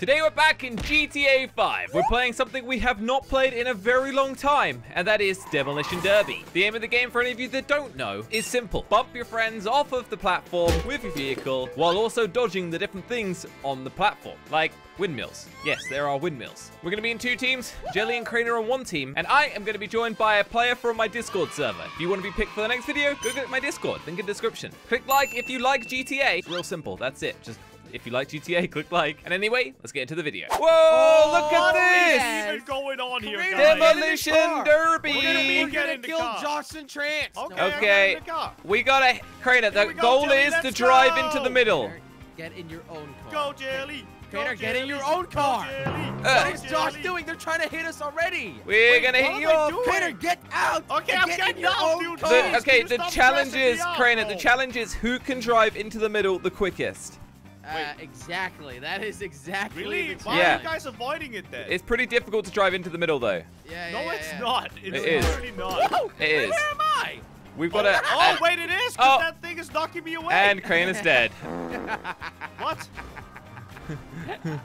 Today we're back in GTA 5. We're playing something we have not played in a very long time, and that is Demolition Derby. The aim of the game, for any of you that don't know, is simple. Bump your friends off of the platform with your vehicle, while also dodging the different things on the platform, like windmills. Yes, there are windmills. We're to be in two teams, Jelly and Crainer on one team, and I am to be joined by a player from my Discord server. If you want to be picked for the next video, go get my Discord, link in the description. Click like if you like GTA. Real simple, that's it. Just if you like GTA, click like. And anyway, let's get into the video. Whoa, look at is this! even going on here, Crainer, guys? Demolition Derby! We're gonna, we're gonna in kill car. Josh and Trance. Okay, Okay. in the car. We gotta, Crainer, the go, goal Jelly, is to let's drive go. into the middle. Get in your own car. Go, Jelly. Go, Crainer, get in your own car. Uh, What is Josh doing? They're trying to hit us already. We're Wait, gonna hit you I off. doing? Crainer, get out. Okay, I'm get getting in your out, own dude. car. The, okay, the challenge is, out? Crainer, the Oh. challenge is who can drive into the middle the quickest. Uh, exactly. That is exactly Really? the Why Yeah. are you guys avoiding it then? It's pretty difficult to drive into the middle, though. Yeah, yeah, no, yeah, it's yeah. not. It's It is. really not. Whoa, It is. Where am I? We've Oh, got to... oh, wait, it is, because Oh. that thing is knocking me away. And Crane is dead. What?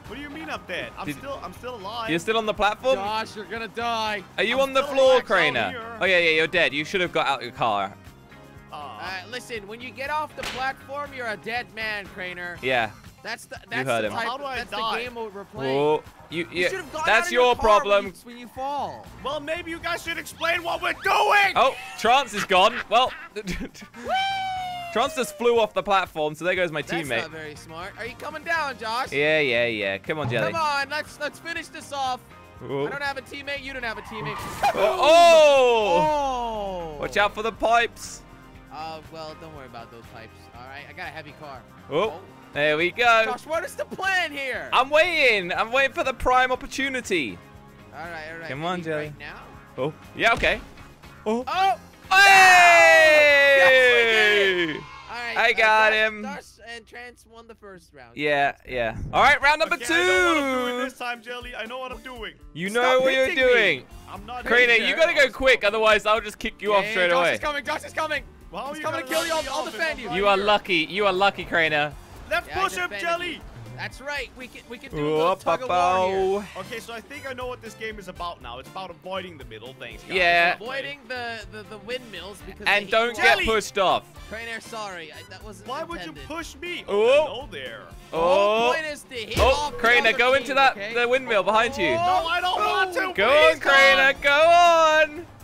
what do you mean up there? I'm Did- still, I'm still alive. You're still on the platform? Gosh, you're gonna die. Are you I'm on the floor, maxed Crainer? Oh, yeah, yeah, you're dead. You should have got out your car. Uh, listen, when you get off the platform, you're a dead man, Crainer. Yeah. That's the that's heard the him. type. How do I that's die? the game mode we're playing. Oh, you, You you, should have gotten that's out of your problem. When you, when you fall. well, maybe you guys should explain what we're doing. Oh, Trance is gone. Well, Trance just flew off the platform, so there goes my That's teammate. not very smart. Are you coming down, Josh? Yeah, yeah, yeah. Come on, Jelly. Come on, let's let's finish this off. Oh. I don't have a teammate. You don't have a teammate. Oh! Oh! Watch out for the pipes. Uh, well, don't worry about those pipes. All right, I got a heavy car. Oh, there we go. Josh, what is the plan here? I'm waiting. I'm waiting for the prime opportunity. all right, all right. Come on, Jelly. Right now. Oh, yeah, okay. Oh, Oh! hey! All right. I uh, got Josh- him. Josh and Trance won the first round. Yeah, yeah. All right, round number Okay, I know what I'm doing two. this time, Jelly. I know what I'm doing. You Stop know what you're hitting me. doing. I'm not. Crainer, you gotta go quick, otherwise I'll just kick you Yeah, off yeah, straight Josh away. is coming. Josh is coming. Well, how He's coming to kill you. I'll, I'll defend you. You are lucky. You are lucky, Crainer. Let's Yeah, push him, Jelly. you. That's right. We can we can do Oh, a tug of war here. Okay, so I think I know what this game is about now. It's about avoiding the middle. Thanks, guys. Yeah. Avoiding the, the, the windmills because they And hit don't get. Jelly! pushed off. Crainer, sorry, I, that wasn't Why would you push me? Oh. hello there. The whole Oh, point is to hit oh, off the Crainer, go team, into that okay? the windmill behind you. No, I don't want to. Go Please on, Crainer, go on.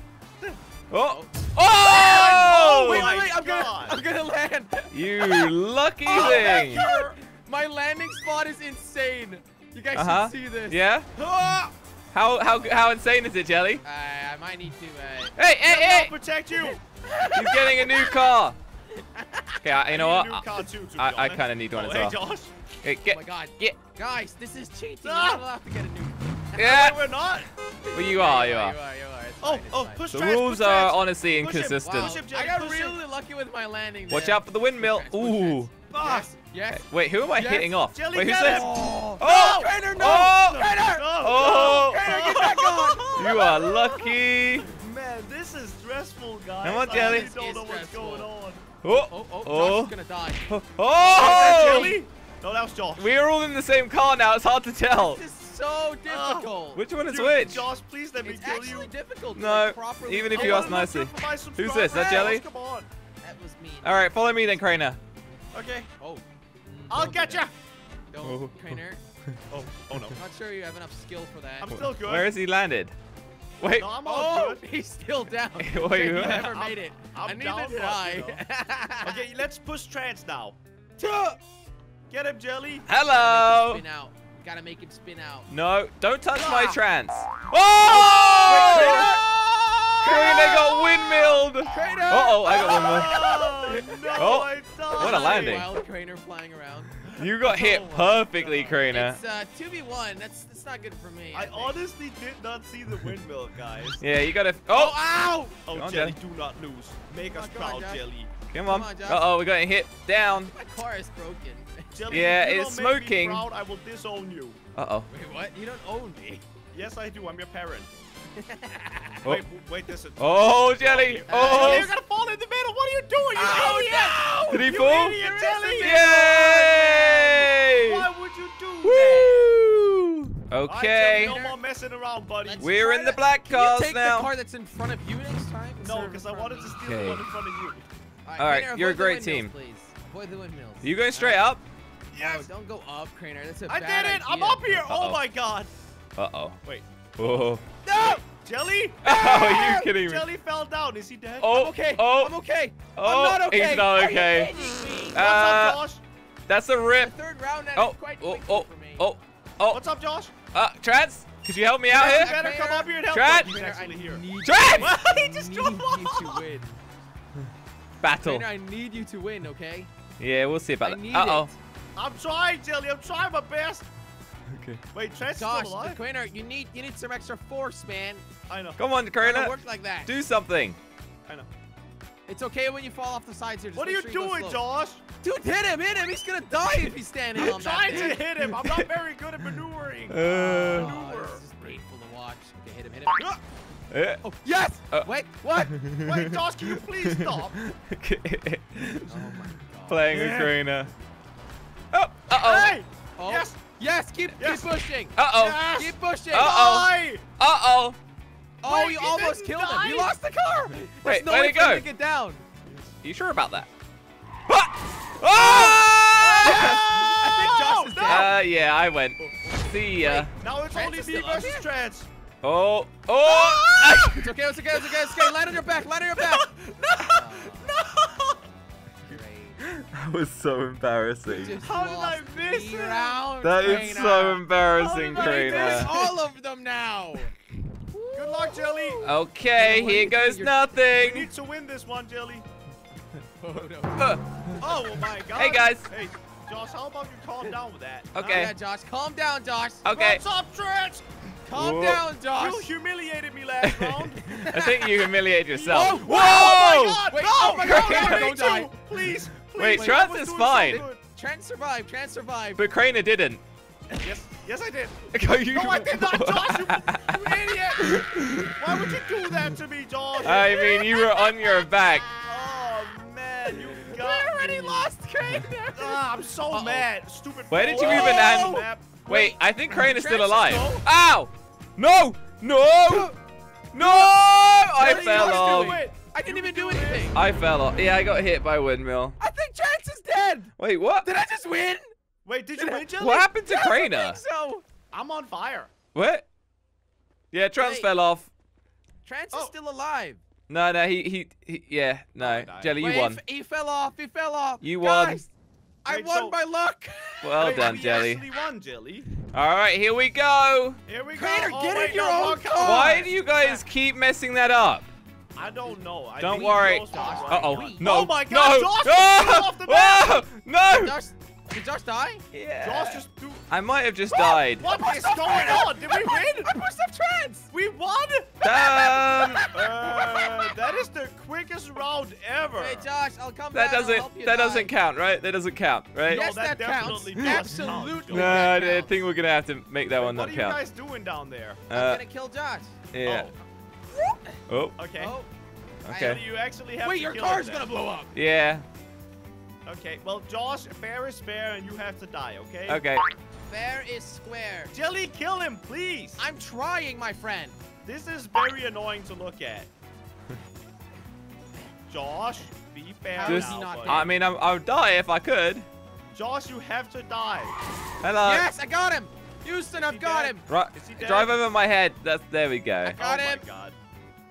Oh, Oh oh! Wait, my wait, wait, I'm gonna, I'm gonna land. You lucky Oh my thing. God. My landing spot is insane. You guys Uh huh. should see this. Yeah. Ah! How how how insane is it, Jelly? I, I might need to. Uh, Hey, hey, I'll hey! protect you. He's getting a new car. Okay, I- you know what? need a new car too, I, I kind of need one oh, as hey, well. Josh. Hey, oh get, my god. get. Guys, this is cheating. You're Ah. not allowed to get a new. Yeah. Wait, we're not. Well, you are, you You are. are, you are. It's Oh, oh, fine. push The Trance, rules push are Trance. honestly Push him. inconsistent. Wow, Push him, Jelly, I got push him. really lucky with my landing. Watch out for the windmill. Push Trance, push Ooh. Yes, yes. Wait, who am I Yes. hitting off? Jelly, Wait, who's this? Oh, Oh! no, Crainer, no! Oh! Crainer! No, Oh! Crainer, get back on! Oh! You are lucky. Man, this is stressful, guys. Come on, I Jelly. really don't know what's going on. Oh, Oh, oh, oh, Josh is gonna die. oh, Is that oh! Jelly? No, that was Josh. We are all in the same car now. It's hard to tell. This is so difficult. Which one is Dude, which? Josh, please let me it's kill actually you. difficult. No, like, even if oh, you ask nicely. good for my Who's this? Is That. Jelly? Come on. That was mean. All right, follow me then, Crainer. Okay. Oh. I'll don't get do ya. that. Don't, Oh. Crainer. Oh, oh no. Not sure you have enough skill for that. I'm still good. Where is he landed? Wait. No, I'm all Oh, good. he's still down. Wait, he what? never I'm- made it. I'm and down neither did for it, I. you Okay, let's push Trance now. Get him, Jelly. Hello. Spin. Gotta make him spin out. No, don't touch my Ah. trance. Wait, Oh! Crainer got windmilled. Crainer! Uh oh, I got one more. Oh, no, Oh, I died. what a landing. Wild Crainer flying around. You got hit Oh perfectly, God. Crainer. It's uh, 2v1. That's that's not good for me. I think. honestly did not see the windmill, guys. Yeah, you gotta. Oh, Oh, ow! Oh, on, Jelly, Jelly. do not lose. Make us Come on, proud, Josh. Jelly. come on. Come on, Uh oh, we got hit down. My car is broken. Jelly, Yeah, you it's don't make smoking. Me proud, I will disown you. Uh oh. Wait, what? You don't own me. Yes, I do. I'm your parent. Oh. Wait, wait, this is. Oh, Jelly. Jelly, Oh. you're gonna fall in the middle. What are you doing? You Oh, idiot! Did he you fall? Idiot, Jelly! Yay! Why would you do that? Woo! All right, Okay. Jelly, no more messing around, buddy. Let's We're in the to- black Can cars you take now. the car that's in front of you next time? No, because I wanted to steal Okay. the one in front of you. All right, Crainer, you're a great team. Please. Avoid the windmills. You going straight up? Yes. No, don't go up, Crainer. That's a I bad did it. I'm up here. Uh-oh. Oh my god. Uh-oh. Wait. Whoa. No! Jelly? Oh, are you kidding me? Jelly fell down. Is he dead? Oh, I'm okay. oh, I'm okay. oh, I'm not okay. he's not Are you okay. me? What's Uh, up, Josh? That's a The rip. third round that is Oh, quite oh, oh, for me. oh, oh. What's up, Josh? Uh, Trans, could you help me out You here? better come up here and help Trent! us. He's Crainer, actually I here. need Trent! Well, he just need you to off. win. Battle. Crainer, I need you to win, okay? Yeah, we'll see I about need that. Uh-oh. It. I'm trying, Jelly. I'm trying my best. Okay. Wait, Trent's Josh, still alive? Crainer, you need you need some extra force, man. I know. Come on, It doesn't Karina. work like that. Do something. I know. It's okay when you fall off the sides here. Just What are you sure doing. Josh? Dude, hit him, hit him. He's gonna die if he's standing I'm on that trying to hit him. I'm not very good at maneuvering. Uh, Oh, Maneuver. this is painful to watch. Okay, hit him, hit him. Ah, eh, Oh, yes! Uh, Wait, what? Wait, Josh, can you please stop? oh my god. Playing with Yeah. Karina. Oh, uh-oh. Hey! Oh, Yes! Yes, keep, Yes. keep pushing. Uh-oh. Yes! Keep pushing. Uh-oh. Die! Uh-oh. Oh, Wait, you almost didn't killed him. You lost the car. There's Wait, no where'd way it go? to get down. Are you sure about that? Ah! Ah! I think Josh is No! dead. Uh, yeah, I went. See ya. Now it's Trent only me versus here? Trans. Oh, oh! It's okay, it's okay, it's okay, it's okay. Land on your back, land on your back. No! Great. That was so embarrassing. How did I lost miss three it? rounds, That is Reina. so embarrassing, How I There's Karina. all of them now. Good luck, Jelly. Okay, What here goes you're- We nothing. need to win this one, Jelly. Oh, no. Uh, Oh my god. Hey, guys. Hey, Josh, how about you calm down with that? huh? Okay. Yeah, Josh, calm down, Josh. Okay. What's up, Trent? Calm Whoa. down, Josh. You humiliated me last round. I think you humiliated yourself. Oh, Whoa! Oh my god, Wait, no! oh my God, no, no, don't die. Please, please. Wait, I Trent is doing so fine. good. Trent survived. Trent survived. But Crainer didn't. Yes, yes, I did. you, No, I did not, Josh. You, you idiot. Why would you do that to me, Josh? I mean, you were on your back. Oh man, you we got already me. lost Crainer. Ah, I'm so Uh-oh. mad. Stupid. Where did phone. you even Oh! end- Wait, I think Crane is still alive. Ow! No! No! No! I What are you fell guys off. Doing? I didn't You even do do anything. I fell off. Yeah, I got hit by a windmill. I think Trent is dead. Wait, what? Did I just win? Wait, did you win, Jelly? What happened to Yes, I Crainer? think so. I'm on fire. What? Yeah, Trans Wait. fell off. Trent is Oh. still alive. No, no, he, he, he yeah, no. Oh, I died. Jelly, you Wait, won. f- He fell off. He fell off. You won. Guys, I Wait, won so- by luck. Well Wait, done, Jelly. actually won, Jelly. All right, here we go. Here we Crainer, go. Oh, get in your no, own car. Why do you guys keep messing that up? I don't know. I Don't worry. Josh Uh-oh. right Uh-oh. on. No. Oh my God, No. Josh fell off the map. Whoa! No! Josh, did Josh die? Yeah. Josh just threw. I might have just died. What I is pushed going on? Did we win? I pushed up Trent. We won? Um, Uh, that is the quickest round ever. Hey, Josh, I'll come that back. I'll doesn't that die. doesn't count, right? That doesn't count, right? No, Yes, that that, counts. definitely does count, Absolutely. No, that I think we're gonna have to make that one not count. what are you count. guys doing down there? I'm Uh, gonna kill Josh. yeah. Oh, Oh, okay. Oh, okay. So you actually have wait, to your kill car's gonna blow up. Yeah. Okay, well, Josh, fair is fair, and you have to die, okay? Okay. Fair is square. Jelly, kill him, please. I'm trying, my friend. This is very annoying to look at. Josh, be fair How Just- now, he not buddy. I mean, I'm, I would die if I could. Josh, you have to die. Hello. yes, I got him. Houston, I've got dead? him. Right. Is he dead? Drive over my head. That's there we go. I got oh him. my god.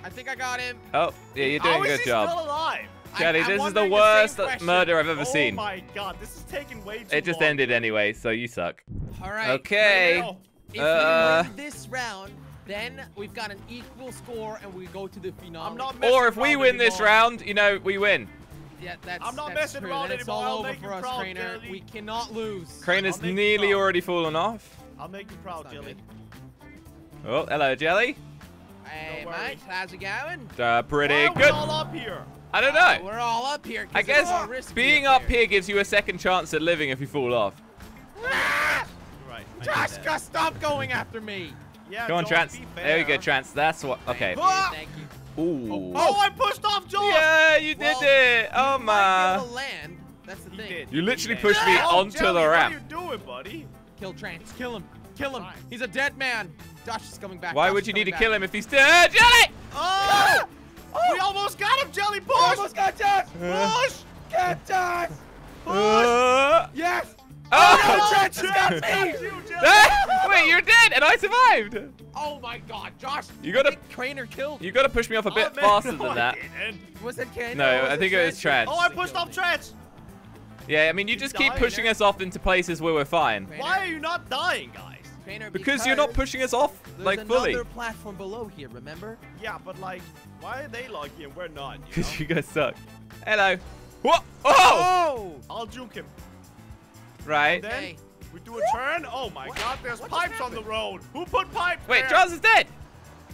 I think I got him. Oh, yeah, you're doing How a is good he job. still alive? Jelly, I, this is the worst same question. murder I've ever oh seen. Oh my god, this is taking way too long. It just long. ended anyway, so you suck. All right. Okay. No. If Uh, we win this round, then we've got an equal score and we go to the finale. I'm not messing Or if we around win this round, you know, we win. Yeah, that's. I'm not that's messing true. around Then it's anymore. all I'll over for us, proud, trainer. Jelly. We cannot lose. Crane has I'll make you nearly already fallen off. I'll make you proud, That's not Jelly. Oh, hello, Jelly. Hey, No mate, how's it going? Uh, pretty Why are we good. all up here? I don't Uh, know. we're all up here. I it's guess more risky being up here gives you a second chance at living if you fall off. Ah! Right. I Josh, did that. Gus, stop going after me. Yeah, Go on, Trance. There we go. Trance. That's what. Okay. Thank you, Ah! Thank you. Ooh. Oh, I pushed off Josh. Yeah, you did Well, it. Oh You might be my. land. That's the He thing. did. You he literally did. pushed me Oh, onto Jelly, the What ramp. are you doing, buddy? Kill Trance. Kill him. Kill him. Fine. He's a dead man. Josh is coming back. Why Josh would you need to coming kill him if he's still Jelly? Oh! We almost got him, Jelly. Push! Almost got Josh. Push! Get Josh. Uh, Yes. oh! no, Trent just got Got me. you, Wait, you're dead, and I survived. Oh my God, Josh. You gotta- I Crainer killed. You gotta push me off a bit Oh, faster no, than that. Was it Crainer? No, I think it was Trent? Trent. Oh, I pushed off Trent. Yeah, I mean, you You just keep pushing eh? us off into places where we're fine. Why are you not dying, guys? Crainer, Because you're not pushing us off, like, fully. There's another platform below here, remember? Yeah, but like, why are they lucky and we're not? You know? Because you guys suck. Hello. What? Oh! Oh! I'll juke him. Right. Then Hey. we do a turn. Oh my What? God! There's What pipes on the road. Who put pipes Wait, there? Charles is dead.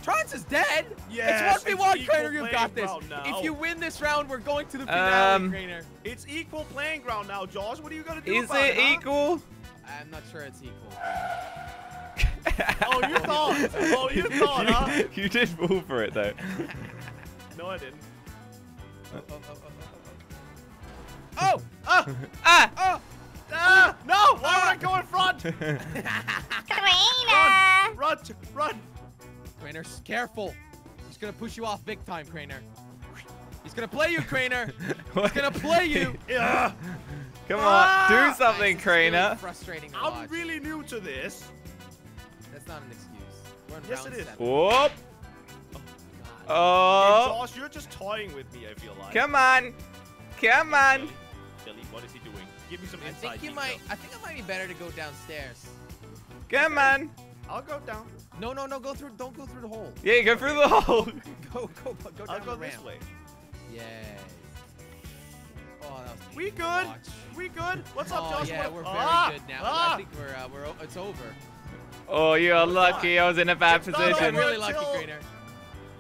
Trance is dead. Yes, it's 1v1, it's equal You've got this. playing ground now. If you win this round, we're going to the finale, Um, Crainer. It's equal playing ground now, Jaws. What are you gonna do Is about it huh? equal? I'm not sure it's equal. Oh, you thought. Oh, you thought, huh? you, you did fall for it though. No, I didn't. Oh, oh, oh, oh, oh, Ah! ah! oh, Ah! No! Why would I go in front? Karina! Run! Run! Crainer, careful. He's gonna push you off big time, Crainer. He's gonna play you, Crainer. He's gonna play you. Yeah! Come on, Ah! do something, Nice, it's really frustrating I'm watch. really new to this. That's not an excuse. We're in Yes, it is. seven. Whoop! God. Hey, Oh! Josh, you're just toying with me, I feel like. Come on! Come on! Jelly, Jelly, what is he doing? Give me some I insight. think you detail. might. I think it might be better to go downstairs. Come on! I'll go down. No, no, no. Go through. Don't go through the hole. Yeah, go through the hole. Go, go, go down I'll go the this ramp. way. Yes. Oh, that was We good? watch. We good? What's up, oh, Josh? yeah, we're very Ah! good now. Ah! I think we're, uh, we're, it's over. Oh, you're lucky. I was in a bad It's not I'm position. over. really lucky, until- Crainer.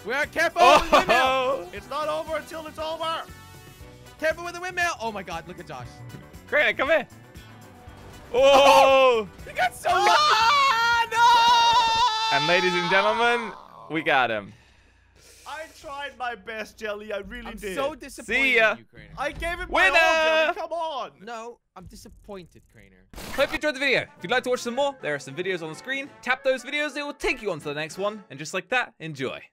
We are careful with the windmill. Oh! It's not over until it's over. Careful with the windmill. Oh my God, look at Josh. Crainer, come here. Oh! He got so Ah, no! And ladies and gentlemen, we got him. I tried my best, Jelly. I really I'm did. so disappointed ya. in you, I gave it my Winner! all, Jelly. Come on. No, I'm disappointed, Crainer. Hope you enjoyed the video. If you'd like to watch some more, there are some videos on the screen. Tap those videos, it will take you on to the next one. And just like that, enjoy.